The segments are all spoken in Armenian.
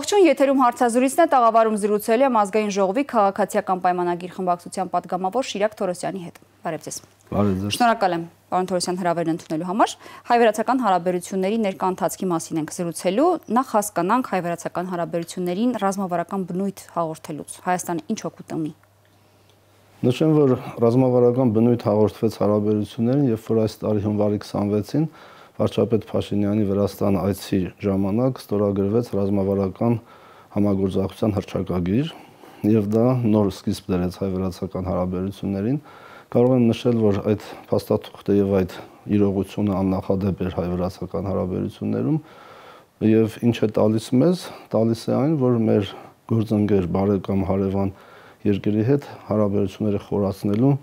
Ողջույն եթերում հարցազրույցն է տաղավարում զրուցել եմ ազգային ժողովի քաղաքացիական պայմանագիր խմբակցության падգամավոր Շիրակ Թորոսյանի հետ։ Բարև ձեզ։ Բարև ձեզ։ Շնորհակալ եմ պարոն Թորոսյան հրավերն ընդունելու համար։ Հայ-վերացական հարաբերությունների ներկա ընթացքի մասին ենք զրուցելու։ Նախ հասկանանք հայ-վերացական հարաբերություններին ռազմավարական բնույթ հաղորդելուց Հայաստանը ինչ օգուտ ունի։ Նշեմ, որ ռազմավարական բնույթ հաղորդվեց հարաբերություններին, երբ որ այս տարի հունվարի 26-ին վարչապետ Փաշինյանի Վրաստան այցի ժամանակ ստորագրվեց ռազմավարական համագործակցության հռչակագիր եւ դա նոր սկիզբ դրեց հայ-վրացական հարաբերություններին։ Կարող եմ նշել, որ այդ փաստաթուղթը եւ այդ իրողությունը աննախադեպ էր հայ-վրացական հարաբերություններում եւ ինչ է տալիս մեզ, տալիս է այն, որ մեր գործընկեր բարեկամ հարևան երկրի հետ հարաբերությունները խորացնելու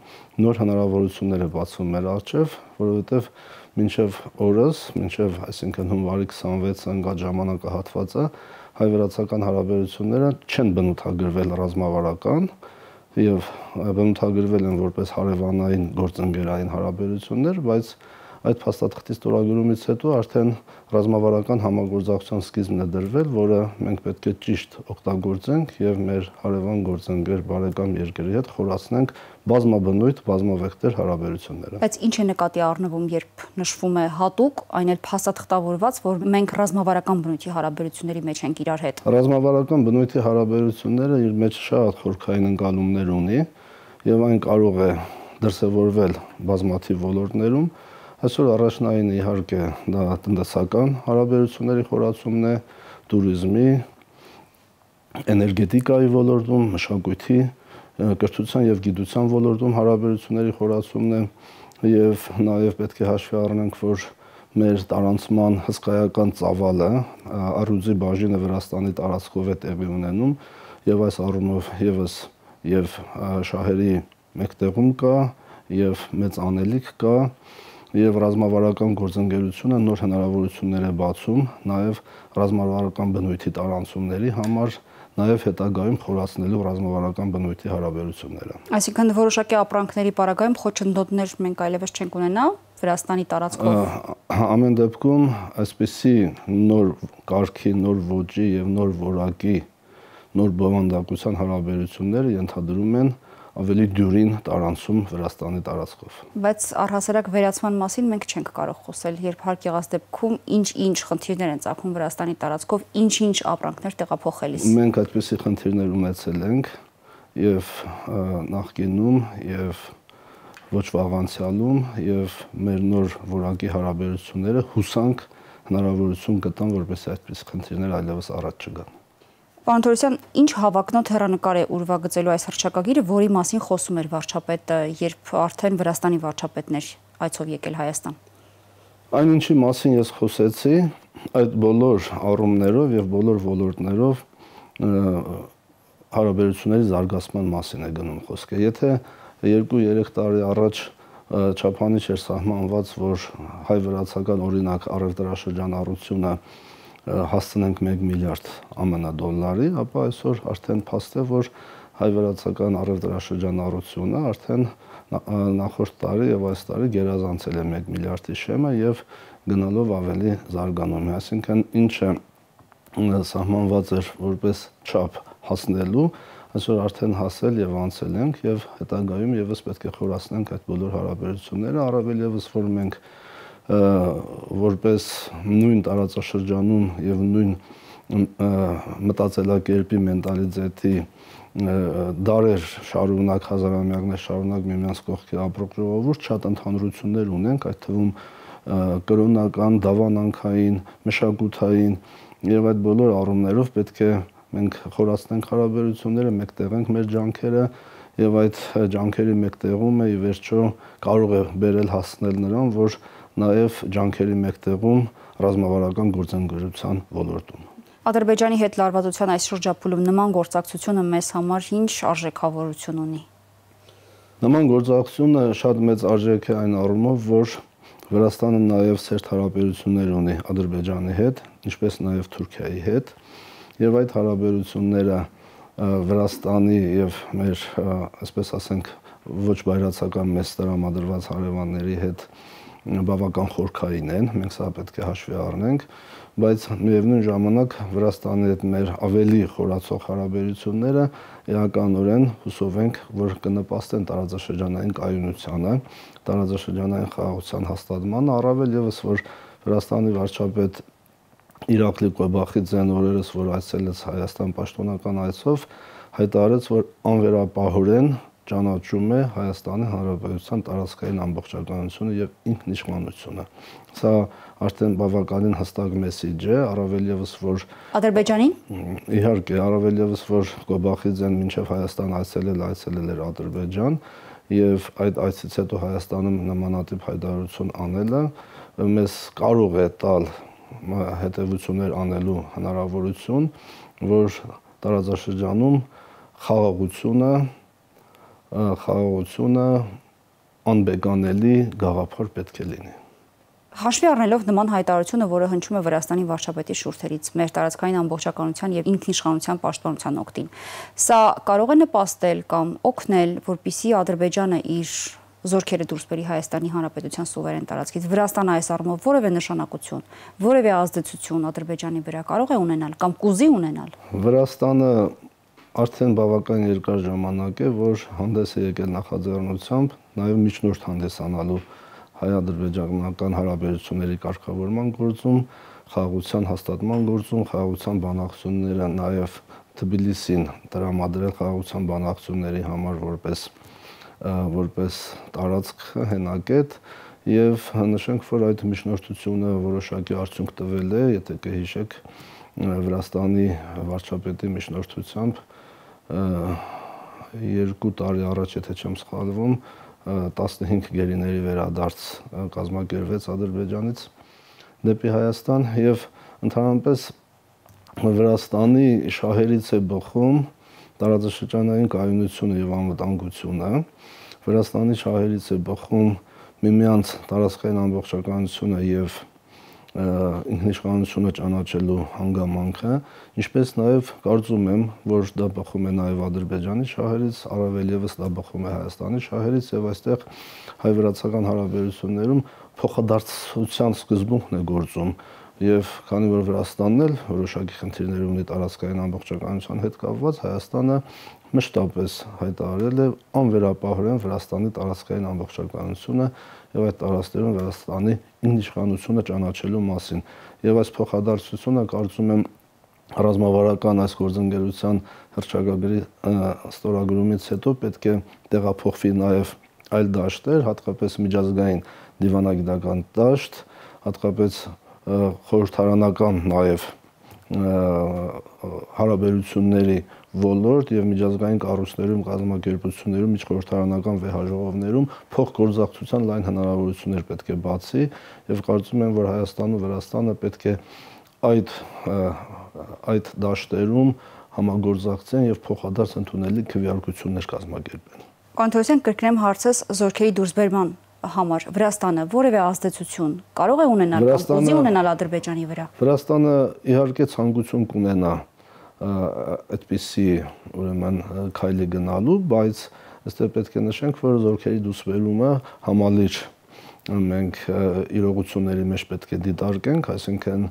նոր հնարավորություններ է բացվում մեր առջև, որովհետև մինչև օրս, մինչև այսինքն հունվարի 26-ը ընկած ժամանակահատվածը հայ-վրացական հարաբերությունները չեն բնութագրվել ռազմավարական եւ բնութագրվել են որպես հարևանային գործընկերային հարաբերություններ, բայց այդ փաստաթղթի ստորագրումից հետո արդեն ռազմավարական համագործակցության սկիզբն է դրվել, որը մենք պետք է ճիշտ օգտագործենք եւ մեր հարևան գործընկեր բարեկամ երկրի հետ խորացնենք բազմաբնույթ, բազմավեկտեր հարաբերությունները։ Բայց ինչ է նկատի առնվում, երբ նշվում է հատուկ, այն էլ փաստաթղթավորված, որ մենք ռազմավարական բնույթի հարաբերությունների մեջ ենք իրար հետ։ Ռազմավարական բնույթի հարաբերությունները իր մեջ շատ խորքային ընկալումներ ունի եւ այն կարող է դրսևորվել բազմաթիվ ոլորտներում, Այսօր առաջնային իհարկե դա տնտեսական հարաբերությունների խորացումն է, туриզմի, էներգետիկայի ոլորտում, մշակույթի, կրթության եւ գիտության ոլորտում հարաբերությունների խորացումն է եւ նաեւ պետք է հաշվի առնենք, որ մեր տարանցման հսկայական ծավալը առյուծի բաժինը Վրաստանի տարածքով է տեղի ունենում եւ այս առումով եւս եւ շահերի մեկտեղում կա եւ մեծ անելիք կա եւ ռազմավարական գործընկերությունը նոր հնարավորություններ է բացում նաեւ ռազմավարական բնույթի տարանցումների համար նաև հետագայում խորացնելու ռազմավարական բնույթի հարաբերությունները։ Այսինքն որոշակի ապրանքների պարագայում խոչընդոտներ մենք այլևս չենք ունենա Վրաստանի տարածքով։ Ամեն դեպքում այսպիսի նոր կարգի, նոր ոճի եւ նոր որակի, նոր բովանդակության հարաբերությունները ենթադրում են ավելի դյուրին տարանցում Վրաստանի տարածքով։ Բայց առհասարակ վերացման մասին մենք չենք կարող խոսել, երբ հարկ եղած դեպքում ինչ-ինչ խնդիրներ են ցակում Վրաստանի տարածքով, ինչ-ինչ ապրանքներ տեղափոխելիս։ Մենք այդպիսի խնդիրներ ունեցել ենք եւ նախկինում եւ ոչ վաղանցյալում եւ մեր նոր որակի հարաբերությունները հուսանք հնարավորություն կտան, որպեսզի այդպես խնդիրներ այլևս առաջ չգան։ Պարոն Թորոսյան, ինչ հավակնոտ հերանեկար է ուրվագծելու այս հրճակագիրը, որի մասին խոսում էր վարչապետը, երբ արդեն Վրաստանի վարչապետն էր այցով եկել Հայաստան։ Այն ինչի մասին ես խոսեցի, այդ բոլոր առումներով եւ բոլոր ոլորտներով հարաբերությունների զարգացման մասին է գնում խոսքը։ Եթե 2-3 տարի առաջ չափանիշ էր սահմանված, որ հայ-վրացական օրինակ առևտրաշրջանառությունը հասցնենք 1 միլիարդ ԱՄՆ դոլարի, ապա այսօր արդեն փաստ է, որ հայ-վրացական առևտրաշրջանառությունը արդեն նախորդ տարի եւ այս տարի գերազանցել է 1 միլիարդի շեմը եւ գնալով ավելի զարգանում է։ Այսինքն ինչը սահմանված էր որպես չափ հասնելու, այսօր արդեն հասել եւ անցել ենք եւ հետագայում եւս պետք է խորացնենք այդ բոլոր հարաբերությունները, առավել եւս որ մենք որպես նույն տարածաշրջանում եւ նույն մտածելակերպի մենտալիտետի դարեր շարունակ հազարամյակներ շարունակ միմյանց կողքի ապրող ժողովուրդ շատ ընդհանրություններ ունենք այդ թվում կրոնական, դավանանքային, մշակութային եւ այդ բոլոր առումներով պետք է մենք խորացնենք հարաբերությունները, մեկտեղենք մեր ջանքերը եւ այդ ջանքերի մեկտեղումը ի վերջո կարող է բերել հասնել նրան, որ նաև ջանքերի մեկտեղում ռազմավարական գործընկերության ոլորտում։ Ադրբեջանի հետ լարվածության այս շրջափուլում նման գործակցությունը մեզ համար ինչ արժեքավորություն ունի։ Նման գործակցությունը շատ մեծ արժեք է այն առումով, որ Վրաստանը նաև սերտ հարաբերություններ ունի Ադրբեջանի հետ, ինչպես նաև Թուրքիայի հետ, եւ այդ հարաբերությունները Վրաստանի եւ մեր, այսպես ասենք, ոչ բայրացական մեծ տրամադրված հարևանների հետ բավական խորքային են, մենք սա պետք է հաշվի առնենք, բայց միևնույն ժամանակ Վրաստանի հետ մեր ավելի խորացող հարաբերությունները իրականորեն հուսով ենք, որ կնպաստեն տարածաշրջանային կայունությանը, տարածաշրջանային խաղաղության հաստատմանը, առավել եւս որ Վրաստանի վարչապետ Իրակլի Կոբախիձեն օրերս որ այցելեց Հայաստան պաշտոնական այցով հայտարարեց, որ անվերապահորեն ճանաչում է Հայաստանի Հանրապետության տարածքային ամբողջականությունը եւ ինքնիշխանությունը։ Սա արդեն բավականին հստակ մեսիջ է, առավել եւս որ Ադրբեջանին։ Իհարկե, առավել եւս որ Կոբախիձեն մինչեւ Հայաստան այցելել, այցելել էր Ադրբեջան եւ այդ այցից հետո Հայաստանում նմանատիպ հայտարարություն անելը մեզ կարող է տալ հետևություններ անելու հնարավորություն, որ տարածաշրջանում խաղաղությունը խաղաղությունը անբեկանելի գաղափար պետք է լինի։ Հաշվի առնելով նման հայտարարությունը, որը հնչում է Վրաստանի վարչապետի շուրթերից, մեր տարածքային ամբողջականության եւ ինքնիշխանության պաշտպանության օգտին, սա կարող է նպաստել կամ օգնել, որպիսի Ադրբեջանը իր զորքերը դուրս բերի Հայաստանի Հանրապետության սուվերեն տարածքից։ Վրաստանը այս առումով որևէ նշանակություն, որևէ ազդեցություն Ադրբեջանի վրա կարող է ունենալ կամ կուզի ունենալ։ Վրաստանը արդեն բավական երկար ժամանակ է, որ հանդես է եկել նախաձեռնությամբ նաև միջնորդ հանդեսանալու հայ-ադրբեջանական հարաբերությունների կարգավորման գործում, խաղաղության հաստատման գործում, խաղաղության բանակցությունները նաև Թբիլիսին տրամադրել խաղաղության բանակցությունների համար որպես որպես տարածք հենակետ եւ նշենք, որ այդ միջնորդությունը որոշակի արդյունք տվել է, եթե կհիշեք Վրաստանի վարչապետի միջնորդությամբ երկու տարի առաջ, եթե չեմ սխալվում, 15 գերիների վերադարձ կազմակերպվեց Ադրբեջանից դեպի Հայաստան եւ ընդհանրապես Վրաստանի շահերից է բխում տարածաշրջանային կայունությունը եւ անվտանգությունը Վրաստանի շահերից է բխում միմյանց տարածքային ամբողջականությունը եւ ինքնիշխանությունը ճանաչելու հանգամանքը, ինչպես նաև կարծում եմ, որ դա բխում է նաև Ադրբեջանի շահերից, առավել եւս դա բխում է Հայաստանի շահերից եւ այստեղ հայ-վրացական հարաբերություններում փոխադարձության սկզբունքն է գործում եւ քանի որ Վրաստանն էլ որոշակի խնդիրներ ունի տարածքային ամբողջականության հետ կապված, Հայաստանը մշտապես հայտարարել է անվերապահորեն Վրաստանի տարածքային ամբողջականությունը եւ այդ տարածքներում Վրաստանի ինքնիշխանությունը ճանաչելու մասին։ Եվ այս փոխադարձությունը կարծում եմ ռազմավարական այս գործընկերության հրճակագրի ստորագրումից հետո պետք է տեղափոխվի նաև այլ դաշտեր, հատկապես միջազգային դիվանագիտական դաշտ, հատկապես խորհրդարանական նաև հարաբերությունների ոլորտ եւ միջազգային կառույցներում, կազմակերպություններում, միջխորհրդարանական վեհաժողովներում փոխգործակցության լայն հնարավորություններ պետք է բացի եւ կարծում եմ, որ Հայաստանը Վրաստանը պետք է այդ այդ դաշտերում համագործակցեն եւ փոխադարձ ընդունելի քվեարկություններ կազմակերպեն։ Կանթոսյան կրկնեմ հարցս զորքերի դուրսբերման համար Վրաստանը որևէ ազդեցություն կարող է ունենալ ուզի ունենալ Ադրբեջանի վրա։ Վրաստանը իհարկե ցանկություն կունենա այդպիսի ուրեմն քայլի գնալու, բայց այստեղ պետք է նշենք, որ զորքերի դուսվելումը համալիր մենք իրողությունների մեջ պետք է դիտարկենք, այսինքն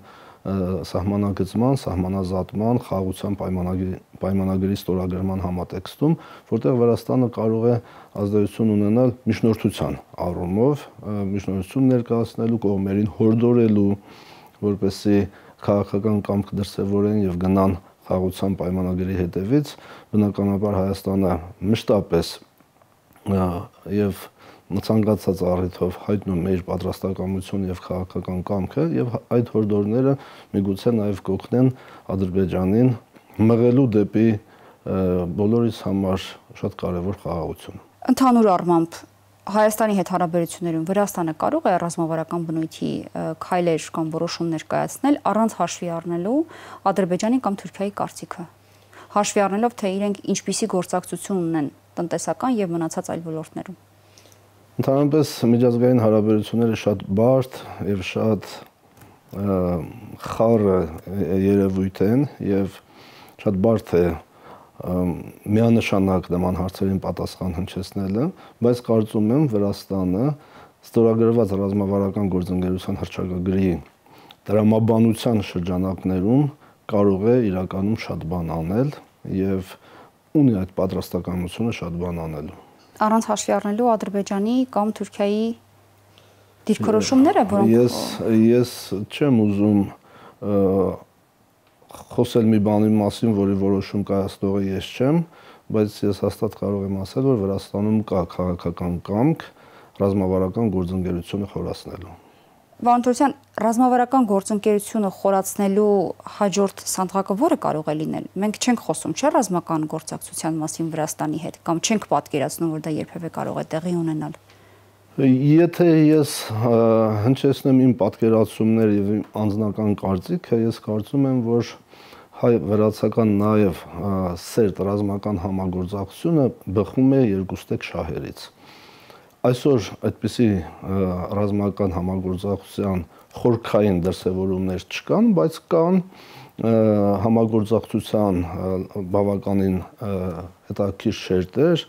սահմանագծման, սահմանազատման, խաղաղության պայմանագրի պայմանագրի ստորագրման համատեքստում, որտեղ Վրաստանը կարող է ազդեցություն ունենալ միջնորդության առումով, միջնորդություն ներկայացնելու կողմերին հորդորելու, որպեսզի քաղաքական կամք դրսևորեն եւ գնան խաղաղության պայմանագրի հետևից բնականաբար Հայաստանը մշտապես եւ ցանկացած առիթով հայտնում իր պատրաստակամություն եւ քաղաքական կամքը եւ այդ հորդորները միգուցե նաեւ կօգնեն Ադրբեջանին մղելու դեպի բոլորիս համար շատ կարևոր խաղաղություն։ Ընդհանուր առմամբ Հայաստանի հետ հարաբերություններում Վրաստանը կարող է ռազմավարական բնույթի քայլեր կամ որոշումներ կայացնել առանց հաշվի առնելու Ադրբեջանի կամ Թուրքիայի կարծիքը։ Հաշվի առնելով թե իրենք ինչպիսի գործակցություն ունեն տնտեսական եւ մնացած այլ ոլորտներում։ Ընդհանրապես միջազգային հարաբերությունները շատ բարդ եւ շատ խառը երևույթ են եւ շատ բարդ է միանշանակ նման հարցերին պատասխան հնչեցնելը, բայց կարծում եմ Վրաստանը ստորագրված ռազմավարական գործընկերության հրճակագրի դրամաբանության շրջանակներում կարող է իրականում շատ բան անել եւ ունի այդ պատրաստականությունը շատ բան անելու։ Առանց հաշվի առնելու Ադրբեջանի կամ Թուրքիայի դիրքորոշումները, որոնք Ես ես չեմ ուզում խոսել մի բանի մասին, որի որոշում կայացնողը ես չեմ, բայց ես հաստատ կարող եմ ասել, որ Վրաստանում կա քաղաքական կամք ռազմավարական գործընկերությունը խորացնելու։ Վանտորյան ռազմավարական գործընկերությունը խորացնելու հաջորդ սանդղակը որը կարող է լինել։ Մենք չենք խոսում, չէ՞, ռազմական գործակցության մասին Վրաստանի հետ կամ չենք պատկերացնում, որ դա երբևէ կարող է տեղի ունենալ։ Եթե ես հնչեցնեմ իմ պատկերացումներ եւ իմ անձնական կարծիքը, ես կարծում եմ, որ հայ վրացական նաեւ սերտ ռազմական համագործակցությունը բխում է երկուստեք շահերից այսօր այդպիսի ռազմական համագործակցության խորքային դրսևորումներ չկան, բայց կան համագործակցության բավականին հետաքրքիր շերտեր,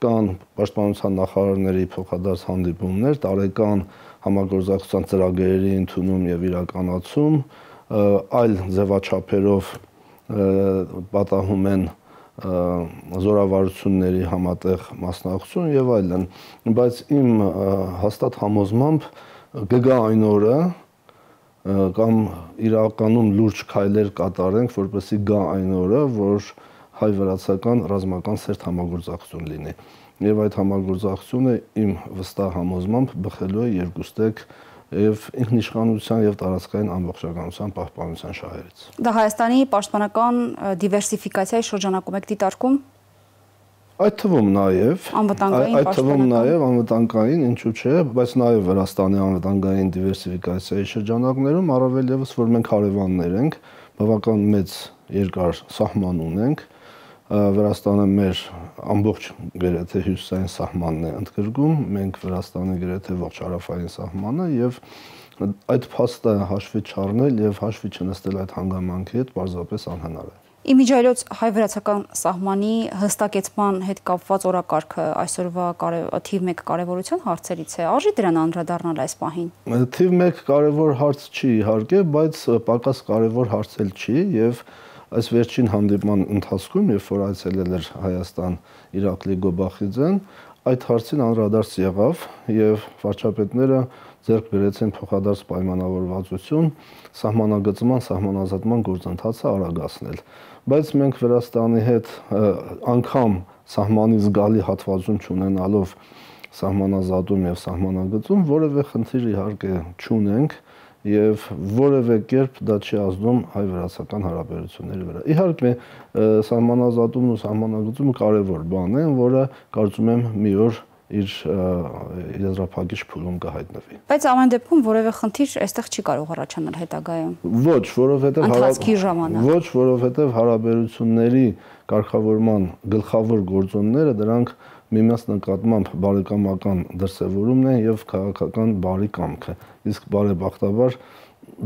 կան պաշտպանության նախարարների փոխադարձ հանդիպումներ, տարեկան համագործակցության ծրագրերի ընդունում եւ իրականացում, այլ ձևաչափերով պատահում են զորավարությունների համատեղ մասնակցություն եւ այլն, բայց իմ հաստատ համոզմամբ կգա այն օրը կամ իրականում լուրջ քայլեր կատարենք, որպեսզի գա այն օրը, որ հայ-վրացական ռազմական սերտ համագործակցություն լինի։ Եվ այդ համագործակցությունը իմ վստահ համոզմամբ բխելու է երկուստեք եւ ինքնիշխանության եւ տարածքային ամբողջականության պահպանության շահերից։ Դա Հայաստանի պաշտպանական դիվերսիֆիկացիայի շրջանակում եք դիտարկում։ Այդ թվում նաև անվտանգային այդ թվում նաև անվտանգային, ինչու՞ չէ, բայց նաև Վրաստանի անվտանգային դիվերսիֆիկացիայի շրջանակներում առավել եւս որ մենք հարևաններ ենք, բավական մեծ երկար սահման ունենք, Վրաստանը մեր ամբողջ գրեթե հյուսիսային սահմանն է ընդգրկում, մենք Վրաստանի գրեթե ողջ հարավային սահմանը եւ այդ փաստը հաշվի չառնել եւ հաշվի չնստել այդ հանգամանքի հետ պարզապես անհնար է։ Իմիջայլոց հայ-վրացական սահմանի հստակեցման հետ կապված օրակարգը այսօրվա թիվ 1 կարևորության հարցերից է։ Արժի դրան անդրադառնալ այս պահին։ Թիվ 1 կարևոր հարց չի իհարկե, բայց պակաս կարևոր հարց էլ չի եւ Այս վերջին հանդիպման ընթացքում, երբ որ այցելել էր Հայաստան Իրակլի Գոբախիձեն, այդ հարցին անդրադարձ եղավ եւ վարչապետները ձեռք բերեցին փոխադարձ պայմանավորվածություն սահմանագծման, սահմանազատման գործընթացը արագացնել։ Բայց մենք Վրաստանի հետ անգամ սահմանի զգալի հատվածում չունենալով սահմանազատում եւ սահմանագծում որևէ խնդիր իհարկե չունենք, եւ որևէ կերպ դա չի ազդում հայ-վրացական հարաբերությունների վրա։ Իհարկե, սահմանազատումն ու սահմանագծումը կարևոր բան է, որը կարծում եմ մի օր իր եզրափակիչ փուլում կհայտնվի։ Բայց ամեն դեպքում որևէ խնդիր այստեղ չի կարող առաջանալ հետագայում։ Ոչ, որովհետև ընթացքի ժամանակ։ Ոչ, որովհետև հարաբերությունների կարգավորման գլխավոր գործոնները դրանք միմյանց նկատմամբ բարեկամական դրսևորումն է եւ քաղաքական բարի կամքը։ Իսկ բարեբախտաբար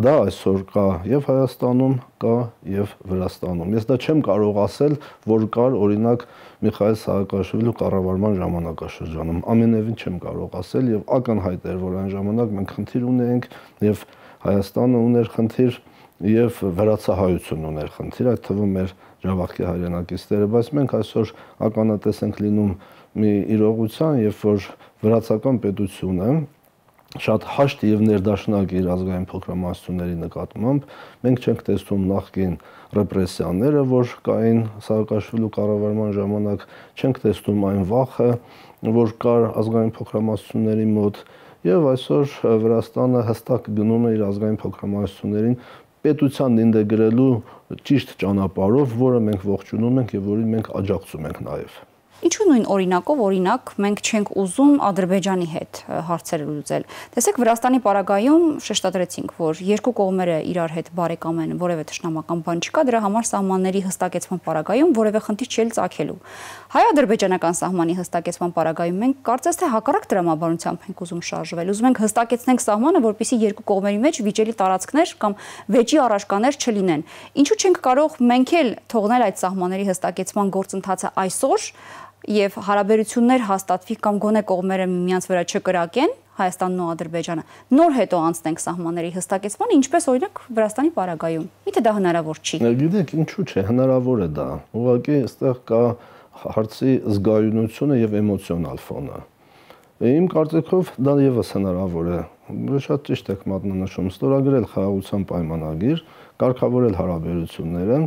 դա այսօր կա եւ Հայաստանում կա եւ Վրաստանում։ Ես դա չեմ կարող ասել, որ կար օրինակ Միխայել Սահակաշվիլու կառավարման ժամանակաշրջանում։ Ամենևին չեմ կարող ասել եւ ակնհայտ էր, որ այն ժամանակ մենք խնդիր ունեինք եւ Հայաստանը ուներ խնդիր եւ վրացահայություն ուներ խնդիր, այդ թվում էր Ջավախքի հայրենակիցները, բայց մենք այսօր ականատես ենք լինում մի իրողության, երբ որ վրացական պետությունը շատ հաշտ եւ ներդաշնակ իր ազգային փոքրամասնությունների նկատմամբ մենք չենք տեսնում նախկին ռեպրեսիաները, որ կային Սահակաշվիլու կառավարման ժամանակ, չենք տեսնում այն վախը, որ կար ազգային փոքրամասնությունների մոտ եւ այսօր Վրաստանը հստակ գնում է իր ազգային փոքրամասնություններին պետությանն ինտեգրելու ճիշտ ճանապարհով, որը մենք ողջունում ենք եւ որին մենք աջակցում ենք նաեւ։ Ինչու նույն օրինակով օրինակ մենք չենք ուզում Ադրբեջանի հետ հարցեր լուծել։ Տեսեք Վրաստանի պարագայում շեշտադրեցինք, որ երկու կողմերը իրար հետ բարեկամ են, որևէ ճշնամական բան չկա, դրա համար սահմանների հստակեցման պարագայում որևէ խնդիր չի ծագելու։ Հայ-ադրբեջանական սահմանի հստակեցման պարագայում մենք կարծես թե հակառակ դրամաբանությամբ ենք ուզում շարժվել։ Ուզում ենք հստակեցնենք սահմանը, որpիսի երկու կողմերի մեջ վիճելի տարածքներ կամ վեճի առարկաներ չլինեն։ Ինչու չենք կարող մենք էլ թողնել այդ սահմանների հստակեցման գործընթացը այսօր եւ հարաբերություններ հաստատվի կամ գոնե կողմերը միմյանց վրա չկրակեն, Հայաստանն ու Ադրբեջանը, նոր հետո անցնենք սահմանների հստակեցման, ինչպես օրինակ Վրաստանի պարագայում։ Միթե դա հնարավոր չի։ Գիտեք, ինչու՞ չէ, հնարավոր է դա։ Ուղղակի այստեղ կա հարցի զգայունությունը եւ էմոցիոնալ ֆոնը։ Իմ կարծիքով դա եւս հնարավոր է։ Շատ ճիշտ եք մատնանշում, ստորագրել խաղաղության պայմանագիր, կարգավորել հարաբերությունները,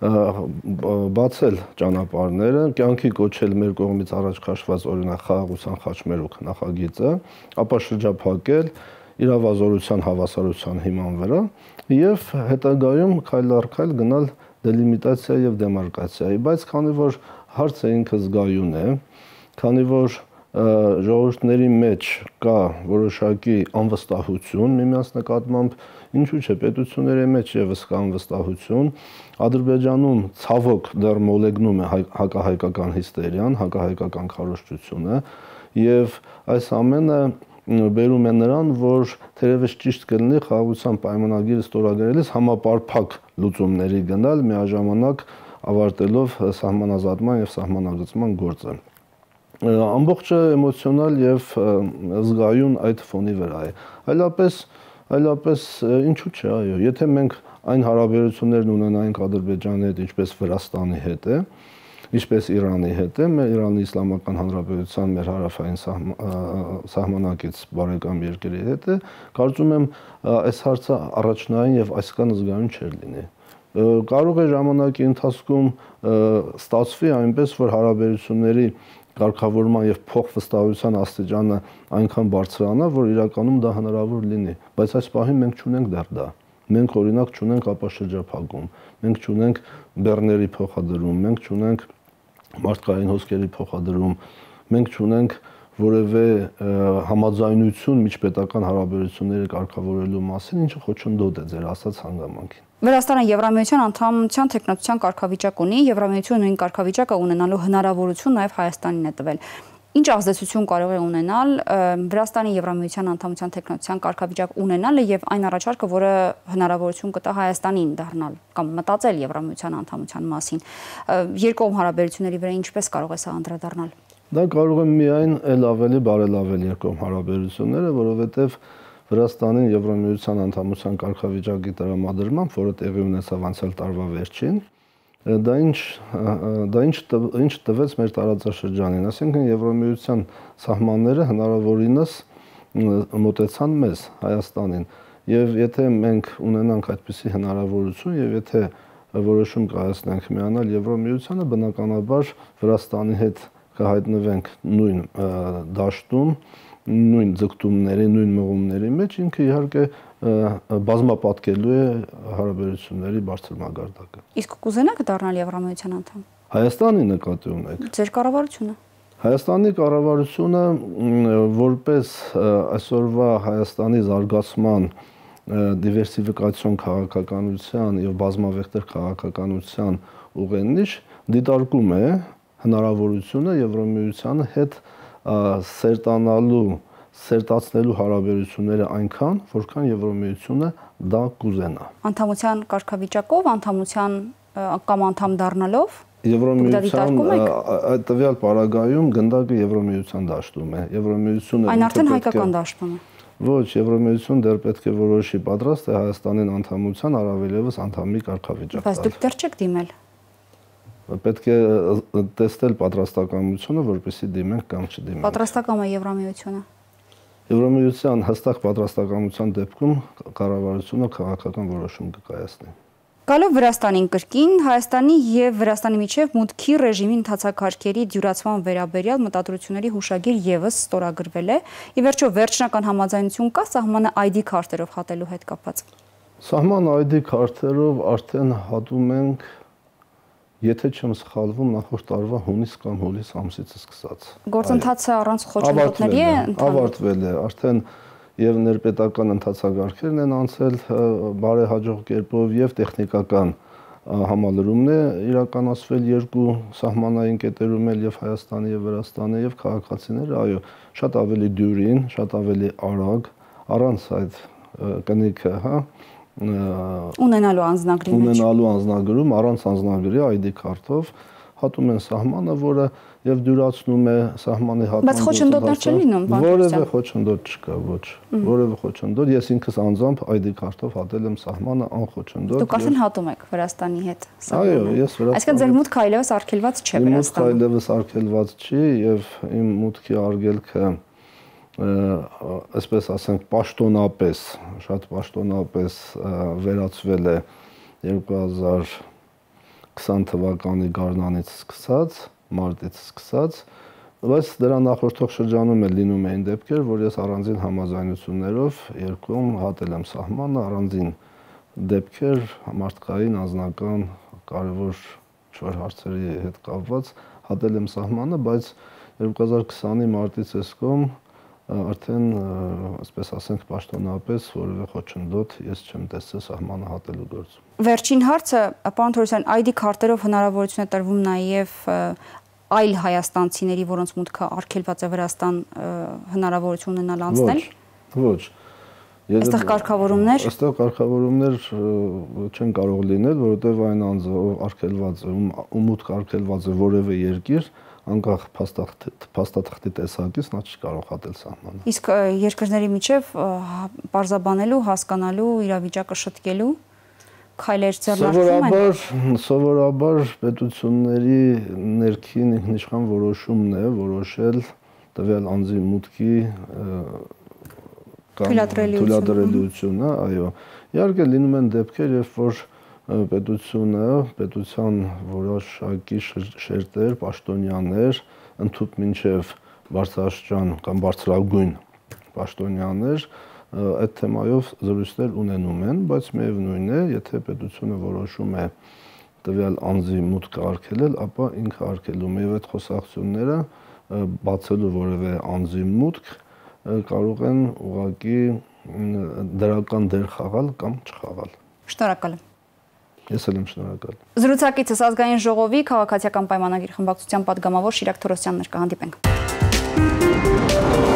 բացել ճանապարհները, կյանքի կոչել մեր կողմից առաջ քաշված օրինակ խաղաղության խաչմերուկ նախագիծը, ապա շրջափակել իրավազորության հավասարության հիման վրա եւ հետագայում քայլ առ քայլ գնալ դելիմիտացիա եւ դեմարկացիայի, բայց քանի որ հարցը ինքը զգայուն է, քանի որ ժողովուրդների մեջ կա որոշակի անվստահություն միմյանց նկատմամբ, ինչու՞ չէ, պետությունների մեջ եւս կա անվստահություն, Ադրբեջանում ցավոք դեռ մոլեգնում է հակահայկական հիստերիան, հակահայկական քարոշչությունը եւ այս ամենը բերում է նրան, որ թերևս ճիշտ կլինի խաղաղության պայմանագիրը ստորագրելիս համապարփակ լուծումների գնալ միաժամանակ ավարտելով սահմանազատման եւ սահմանագծման գործը ամբողջը էմոցիոնալ եւ զգայուն այդ ֆոնի վրա է այլապես այլապես ինչու՞ չէ այո եթե մենք այն հարաբերություններն ունենայինք Ադրբեջանի հետ, ինչպես Վրաստանի հետ է, ինչպես Իրանի հետ է, մեր Իրանի Իսլամական Հանրապետության մեր հարավային սահմանակից բարեկամ երկրի հետ է, կարծում եմ այս հարցը առաջնային եւ այսքան զգայուն չէր լինի կարող է ժամանակի ընթացքում ստացվի այնպես, որ հարաբերությունների կարգավորման եւ փոխվստահության աստիճանը այնքան բարձրանա, որ իրականում դա հնարավոր լինի, բայց այս պահին մենք չունենք դեռ դա։ Մենք օրինակ չունենք ապաշրջափակում, մենք չունենք բեռների փոխադրում, մենք չունենք մարդկային հոսքերի փոխադրում, մենք չունենք որևէ համաձայնություն միջպետական հարաբերությունների կարգավորելու մասին, ինչը խոչընդոտ է ձեր ասած հանգամանքին։ Վրաստանը Եվրամիության անդամության տեխնokration կարգավիճակ ունի, Եվրամիությունը նույն կարգավիճակը ունենալու հնարավորություն նաև Հայաստանին է տվել։ Ինչ ազդեցություն կարող է ունենալ Վրաստանի Եվրամիության անդամության տեխնokration կարգավիճակ ունենալը եւ այն առաջարկը, որը հնարավորություն կտա Հայաստանին դառնալ կամ մտածել Եվրամիության անդամության մասին։ Երկկողմ հարաբերությունների վրա ինչպես կարող է սա անդրադառնալ։ Դա կարող է միայն ել ավելի բարելավել երկկողմ հարաբերությունները, որովհետեւ Վրաստանին Եվրամիության անդամության կարգավիճակի տրամադրմամբ, որը տեղի ունեցավ անցյալ տարվա վերջին, դա ինչ դա ինչ ինչ տվեց մեր տարածաշրջանին, ասենքն Եվրամիության սահմանները հնարավորինս մոտեցան մեզ Հայաստանին եւ եթե մենք ունենանք այդպիսի հնարավորություն եւ եթե որոշում կայացնենք միանալ Եվրամիությանը, բնականաբար Վրաստանի հետ կհայտնվենք նույն դաշտում, նույն ձգտումների, նույն մղումների մեջ, ինքը իհարկե բազմապատկելու է հարաբերությունների բարձր մագարտակը։ Իսկ կուզենաք դառնալ Եվրամիության անդամ։ Հայաստանի նկատի ունեք։ Ձեր կառավարությունը։ Հայաստանի կառավարությունը որպես այսօրվա Հայաստանի զարգացման դիվերսիֆիկացիոն քաղաքականության եւ բազմավեկտոր քաղաքականության ուղենիշ դիտարկում է հնարավորությունը Եվրոմիությանը հետ սերտանալու սերտացնելու հարաբերությունները այնքան, որքան Եվրոմիությունը դա կուզենա։ Անդամության կարգավիճակով, անդամության կամ անդամ դառնալով Եվրոմիության այդ տվյալ պարագայում գնդակը Եվրոմիության դաշտում է։ Եվրոմիությունը Այն արդեն հայկական դաշտում է։ Ոչ, Եվրոմիություն դեռ պետք է որոշի պատրաստ է Հայաստանին անդամության առավելևս անդամի կարգավիճակ։ Բայց դուք դեռ չեք դիմել պետք է տեսնել պատրաստակամությունը, որպեսզի դիմենք կամ չդիմենք։ Պատրաստակամ է Եվրամիությունը։ Եվրամիության հստակ պատրաստակամության դեպքում կառավարությունը քաղաքական որոշում կկայացնի։ Գալով Վրաստանին կրկին Հայաստանի եւ Վրաստանի միջև մուտքի ռեժիմի ընթացակարգերի դյուրացման վերաբերյալ մտադրությունների հուշագիր եւս ստորագրվել է։ Ի վերջո վերջնական համաձայնություն կա սահմանը ID քարտերով հատելու հետ կապված։ Սահման ID քարտերով արդեն հատում ենք եթե չեմ սխալվում, նախորդ տարվա հունիս կամ հուլիս ամսից սկսած։ Գործընթացը առանց խոչընդոտների է ավարտվել է, արդեն եւ ներպետական ընթացագարքերն են անցել բարեհաջող կերպով եւ տեխնիկական համալրումն է իրականացվել երկու սահմանային կետերում էլ եւ Հայաստանի եւ Վրաստանի եւ քաղաքացիները, այո, շատ ավելի դյուրին, շատ ավելի արագ, առանց այդ կնիքը, հա, ունենալու անznագրի մեջ ունենալու անznագրում առանց անznագրի ID քարտով հատում են սահմանը, որը եւ դյուրացնում է սահմանի հատման։ Բայց խոչընդոտներ չեն լինում, որևէ խոչընդոտ չկա, ոչ։ Որևէ խոչընդոտ, ես ինքս անձամբ ID քարտով հատել եմ սահմանը անխոչընդոտ։ Դուք արդեն հատում եք Վրաստանի հետ սահմանը։ Այո, ես Վրաստանի։ Այսինքն ձեր մուտքը այլևս արգելված չէ Վրաստանում։ Մուտքը այլևս արգելված չի եւ իմ մուտքի արգելքը այսպես ասենք պաշտոնապես, շատ պաշտոնապես վերածվել է 2020 թվականի գարնանից սկսած, մարտից սկսած, բայց դրա նախորդող շրջանում էլ լինում էին դեպքեր, որ ես առանձին համաձայնություններով երկում հատել եմ սահմանը, առանձին դեպքեր մարդկային, անձնական կարևոր չոր հարցերի հետ կապված հատել եմ սահմանը, բայց 2020-ի մարտից էսկոմ արդեն ասպես ասենք պաշտոնապես որևէ խոչընդոտ ես չեմ տեսել սահմանը հատելու գործում։ Վերջին հարցը, պարոն Թորոսյան, ID քարտերով հնարավորություն է տրվում նաև այլ հայաստանցիների, որոնց մուտքը արգելված է Վրաստան, հնարավորություն ունենալ անցնել։ Ոչ։ Այստեղ կարգավորումներ։ Այստեղ կարգավորումներ չեն կարող լինել, որովհետև այն անձը, ով արգելված է, ում մուտքը արգելված է որևէ երկիր, անկախ փաստաթղթի տեսակից նա չի կարող հատել սահմանը։ Իսկ երկրների միջև parzabanելու, հասկանալու, իրավիճակը շտկելու քայլեր ձեռնարկվում են։ Սովորաբար, սովորաբար պետությունների ներքին ինքնիշխան որոշումն է որոշել տվյալ անձի մուտքի թույլատրելիությունը, այո։ Իհարկե լինում են դեպքեր, երբ որ պետությունը, պետության որոշակի շերտեր, պաշտոնյաներ, ընդհանուր մինչև բարձրաշրջան կամ բարձրագույն պաշտոնյաներ այդ թեմայով զրույցներ ունենում են, բայց միևնույն է, եթե պետությունը որոշում է տվյալ անձի մուտք արգելել, ապա ինքը արգելում է եւ այդ խոսակցությունները բացելու որևէ անձի մուտք կարող են ուղղակի դրական դեր խաղալ կամ չխաղալ։ Շնորհակալ եմ։ Ես էլ եմ շնորհակալ։ Զրուցակիցս ազգային ժողովի քաղաքացիական պայմանագիր խմբակցության падգամավոր Շիրակ Թորոսյանն էր կհանդիպենք։ Thank you.